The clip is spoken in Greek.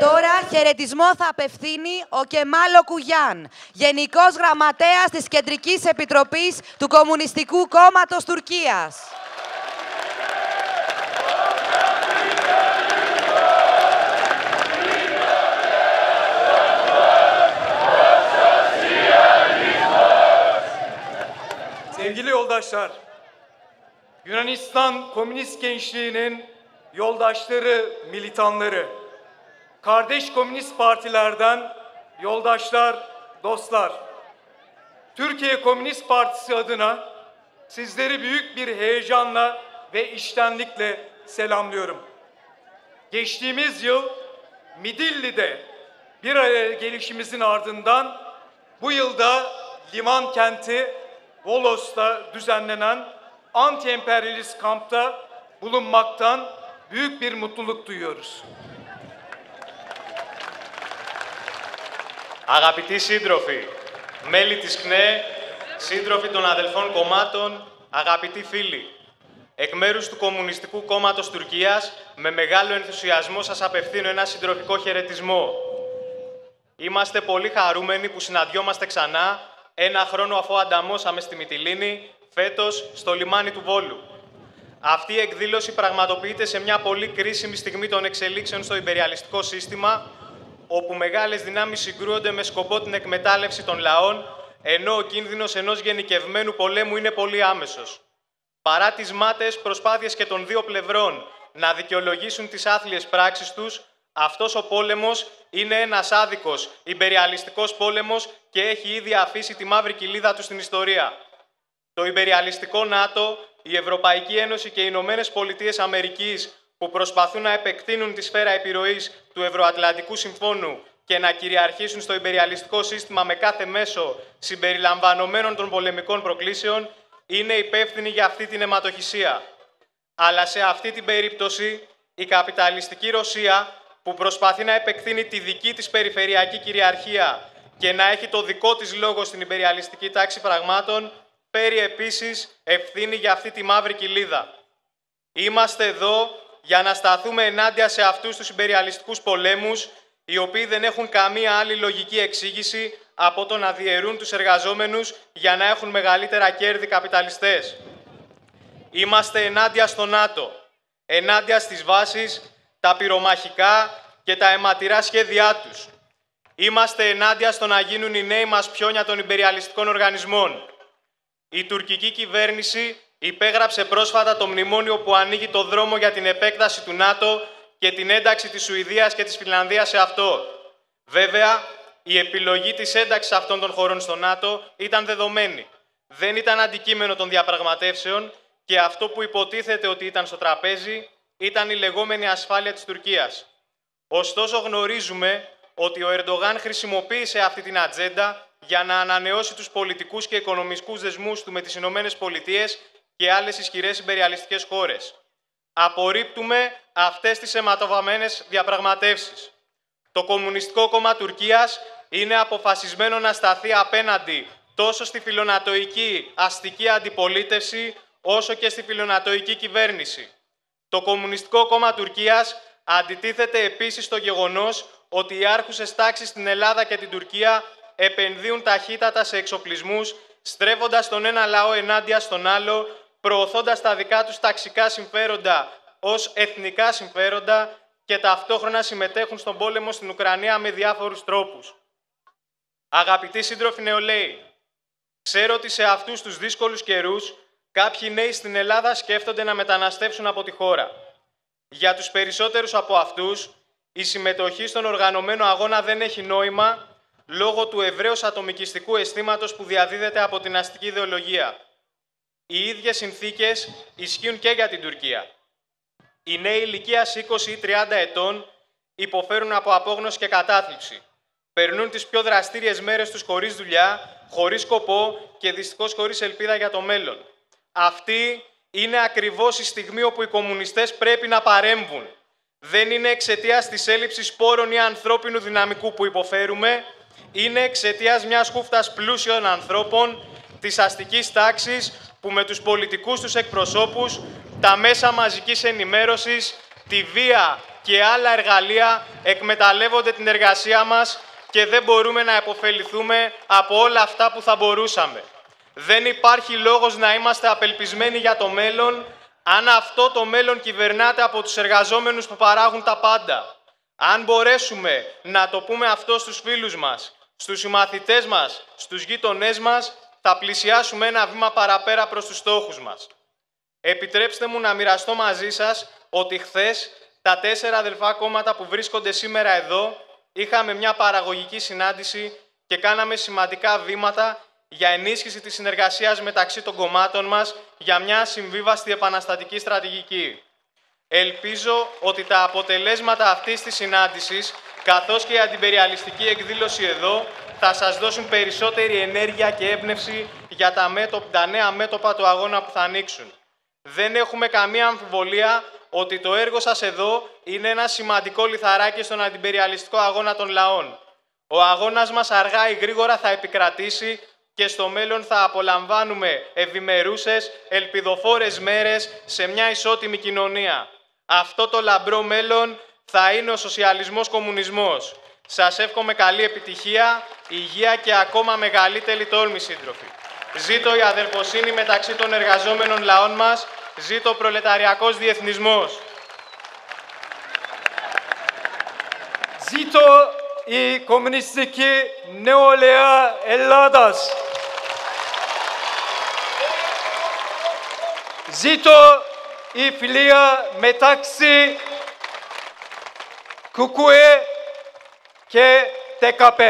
τώρα χαιρετισμό θα απευθύνει ο Κεμάλο Κουγιάν, Γενικός Γραμματέας της Κεντρικής Επιτροπής του Κομμουνιστικού Κόμματος Τουρκίας. Sevgili yoldaşlar, Yunanistan Komünist Gençliği'nin yoldaşları, militanları, kardeş komünist partilerden yoldaşlar, dostlar, Türkiye Komünist Partisi adına sizleri büyük bir heyecanla ve iştenlikle selamlıyorum. Geçtiğimiz yıl Midilli'de bir araya gelişimizin ardından bu yılda liman kenti Volos'ta düzenlenen anti-emperyalist kampta bulunmaktan büyük bir mutluluk duyuyoruz. Αγαπητοί σύντροφοι, μέλη της ΚΝΕ, σύντροφοι των αδελφών κομμάτων, αγαπητοί φίλοι, εκ μέρους του Κομμουνιστικού Κόμματος Τουρκίας, με μεγάλο ενθουσιασμό σας απευθύνω ένα συντροφικό χαιρετισμό. Είμαστε πολύ χαρούμενοι που συναντιόμαστε ξανά ένα χρόνο αφού ανταμώσαμε στη Μυτιλίνη, φέτος στο λιμάνι του Βόλου. Αυτή η εκδήλωση πραγματοποιείται σε μια πολύ κρίσιμη στιγμή των εξελίξεων στο υπεριαλιστικό σύστημα, όπου μεγάλες δυνάμεις συγκρούονται με σκοπό την εκμετάλλευση των λαών, ενώ ο κίνδυνος ενός γενικευμένου πολέμου είναι πολύ άμεσος. Παρά τις μάτες προσπάθειες και των δύο πλευρών να δικαιολογήσουν τις άθλιες πράξεις τους, αυτός ο πόλεμος είναι ένας άδικος, υπεριαλιστικός πόλεμος και έχει ήδη αφήσει τη μαύρη κοιλίδα του στην ιστορία. Το υπεριαλιστικό ΝΑΤΟ, η Ευρωπαϊκή Ένωση και οι Ηνωμένες Πολιτείες Αμερικής που προσπαθούν να επεκτείνουν τη σφαίρα επιρροής του Ευρωατλαντικού Συμφώνου και να κυριαρχήσουν στο υπεριαλιστικό σύστημα με κάθε μέσο συμπεριλαμβανομένων των πολεμικών προκλήσεων, είναι υπεύθυνοι για αυτή την αιματοχυσία. Αλλά σε αυτή την περίπτωση, η καπιταλιστική Ρωσία, που προσπαθεί να επεκτείνει τη δική της περιφερειακή κυριαρχία και να έχει το δικό της λόγο στην υπεριαλιστική τάξη πραγμάτων, φέρει επίσης ευθύνη για αυτή τη μαύρη κοιλίδα. Είμαστε εδώ για να σταθούμε ενάντια σε αυτούς τους υπεριαλιστικούς πολέμους, οι οποίοι δεν έχουν καμία άλλη λογική εξήγηση από το να διαιρούν τους εργαζόμενους για να έχουν μεγαλύτερα κέρδη καπιταλιστές. Είμαστε ενάντια στο ΝΑΤΟ, ενάντια στις βάσεις, τα πυρομαχικά και τα αιματηρά σχέδιά τους. Είμαστε ενάντια στο να γίνουν οι νέοι μας πιόνια των υπεριαλιστικών οργανισμών. Η τουρκική κυβέρνηση υπέγραψε πρόσφατα το μνημόνιο που ανοίγει το δρόμο για την επέκταση του ΝΑΤΟ και την ένταξη της Σουηδίας και της Φιλανδίας σε αυτό. Βέβαια, η επιλογή της ένταξης αυτών των χωρών στο ΝΑΤΟ ήταν δεδομένη. Δεν ήταν αντικείμενο των διαπραγματεύσεων και αυτό που υποτίθεται ότι ήταν στο τραπέζι ήταν η λεγόμενη ασφάλεια της Τουρκίας. Ωστόσο γνωρίζουμε ότι ο Ερντογάν χρησιμοποίησε αυτή την ατζέντα για να ανανεώσει τους πολιτικούς και οικονομικούς δεσμούς του με τις Ηνωμένες Πολιτείες και άλλες ισχυρές υπεριαλιστικές χώρες. Απορρίπτουμε αυτές τις αιματοβαμμένες διαπραγματεύσεις. Το Κομμουνιστικό Κόμμα Τουρκίας είναι αποφασισμένο να σταθεί απέναντι τόσο στη φιλονατοϊκή αστική αντιπολίτευση, όσο και στη φιλονατοϊκή κυβέρνηση. Το Κομμουνιστικό Κόμμα Τουρκίας αντιτίθεται επίσης στο γεγονός ότι οι άρχουσες τάξεις στην Ελλάδα και την Τουρκία επενδύουν ταχύτατα σε εξοπλισμούς, στρέφοντας τον ένα λαό ενάντια στον άλλο, προωθώντας τα δικά τους ταξικά συμφέροντα ως εθνικά συμφέροντα και ταυτόχρονα συμμετέχουν στον πόλεμο στην Ουκρανία με διάφορους τρόπους. Αγαπητοί σύντροφοι νεολαίοι, ξέρω ότι σε αυτούς τους δύσκολους καιρούς κάποιοι νέοι στην Ελλάδα σκέφτονται να μεταναστεύσουν από τη χώρα. Για τους περισσότερους από αυτούς, η συμμετοχή στον οργανωμένο αγώνα δεν έχει νόημα λόγω του ευρέως ατομικιστικού αισθήματος που διαδίδεται από την αστική ιδεολογία. Οι ίδιες συνθήκες ισχύουν και για την Τουρκία. Οι νέοι ηλικία 20 ή 30 ετών υποφέρουν από απόγνωση και κατάθλιψη. Περνούν τις πιο δραστήριες μέρες τους χωρίς δουλειά, χωρίς σκοπό και δυστυχώς χωρίς ελπίδα για το μέλλον. Αυτή είναι ακριβώς η στιγμή όπου οι κομμουνιστές πρέπει να παρέμβουν. Δεν είναι εξαιτίας της έλλειψης πόρων ή ανθρώπινου δυναμικού που υποφέρουμε, είναι εξαιτίας μιας χούφτας πλούσιων ανθρώπων της αστικής τάξης που με τους πολιτικούς τους εκπροσώπους, τα μέσα μαζικής ενημέρωσης, τη βία και άλλα εργαλεία εκμεταλλεύονται την εργασία μας και δεν μπορούμε να επωφεληθούμε από όλα αυτά που θα μπορούσαμε. Δεν υπάρχει λόγος να είμαστε απελπισμένοι για το μέλλον, αν αυτό το μέλλον κυβερνάται από τους εργαζόμενους που παράγουν τα πάντα. Αν μπορέσουμε να το πούμε αυτό στους φίλους μας, στους συμμαθητές μας, στους γείτονές μας, θα πλησιάσουμε ένα βήμα παραπέρα προς τους στόχους μας. Επιτρέψτε μου να μοιραστώ μαζί σας ότι χθες τα τέσσερα αδελφά κόμματα που βρίσκονται σήμερα εδώ είχαμε μια παραγωγική συνάντηση και κάναμε σημαντικά βήματα για ενίσχυση της συνεργασίας μεταξύ των κομμάτων μας για μια συμβίβαστη επαναστατική στρατηγική. Ελπίζω ότι τα αποτελέσματα αυτής της συνάντησης, καθώς και η αντιπεριαλιστική εκδήλωση εδώ, θα σας δώσουν περισσότερη ενέργεια και έμπνευση για τα, τα νέα μέτωπα του αγώνα που θα ανοίξουν. Δεν έχουμε καμία αμφιβολία ότι το έργο σας εδώ είναι ένα σημαντικό λιθαράκι στον αντιπεριαλιστικό αγώνα των λαών. Ο αγώνας μας αργά ή γρήγορα θα επικρατήσει και στο μέλλον θα απολαμβάνουμε ευημερούσες, ελπιδοφόρες μέρες σε μια ισότιμη κοινωνία. Αυτό το λαμπρό μέλλον θα είναι ο σοσιαλισμός κομμουνισμός. Σας εύχομαι καλή επιτυχία, υγεία και ακόμα μεγαλύτερη τόλμη σύντροφοι. Ζήτω η αδελφοσύνη μεταξύ των εργαζόμενων λαών μας, ζήτω ο προλεταριακός διεθνισμός. Ζήτω η κομμουνιστική νεολαία Ελλάδας. Ζήτω η φιλία μεταξύ Κουκουέ και ΤΚΠ.